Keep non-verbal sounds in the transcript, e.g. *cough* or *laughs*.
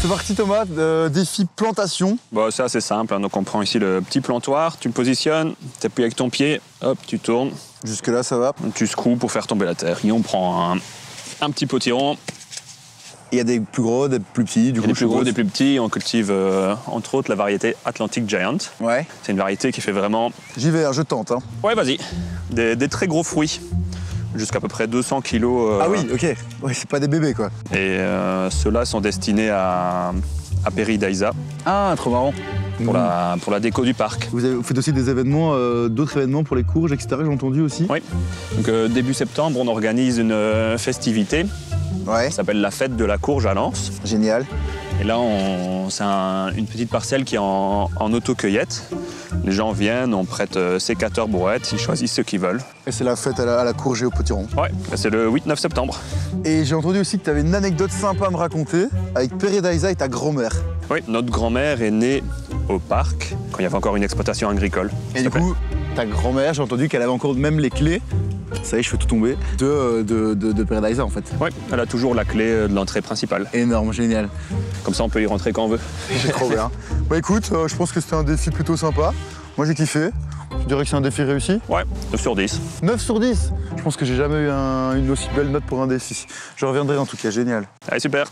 C'est parti Thomas, euh, défi plantation. Bon, c'est assez simple. hein. Donc, on prend ici le petit plantoir, tu le positionnes, tu appuies avec ton pied, hop, tu tournes, Jusque là ça va. tu secoues pour faire tomber la terre. Et on prend un, un petit potiron, Il y a des plus gros, des plus petits, du coup. des plus gros, des plus petits. On cultive euh, entre autres la variété Atlantic Giant. Ouais. C'est une variété qui fait vraiment. J'y vais, hein, je tente. hein. Ouais, vas-y. Des, des très gros fruits. Jusqu'à peu près 200 kilos. euh, Ah oui, ok. Ouais, c'est pas des bébés quoi. Et euh, ceux-là sont destinés à, à Peridaisa Ah, trop marrant. pour, la, pour la déco du parc. Vous, avez- vous faites aussi des événements, euh, d'autres événements pour les courges, etc. J'ai entendu aussi. Oui. Donc, euh, début septembre, on organise une euh, festivité. Ouais. Ça s'appelle la fête de la courge à Lens. Génial. Et là, c'est un- une petite parcelle qui est en, en autocueillette. Les gens viennent, on prête euh, sécateur brouette, ils choisissent ce qu'ils veulent. Et c'est la fête à la, à la potiron. Ouais, c'est le 8-9 septembre. Et j'ai entendu aussi que tu avais une anecdote sympa à me raconter avec Peredaisa et ta grand-mère. Oui, notre grand-mère est née au parc quand il y avait encore une exploitation agricole. Et du coup, ta grand-mère, j'ai entendu qu'elle avait encore même les clés, ça y est, je fais tout tomber, de, de, de, de Paradisa en fait. Oui, elle a toujours la clé euh, de l'entrée principale. Énorme, génial. Comme ça, on peut y rentrer quand on veut. *laughs* C'est trop bien. Bah écoute, euh, je pense que c'était un défi plutôt sympa. Moi j'ai kiffé. Je dirais que c'est un défi réussi? Ouais, 9 sur 10. 9 sur 10. Je pense que j'ai jamais eu un- une aussi belle note pour un défi. Je reviendrai en tout cas, génial. Allez, super.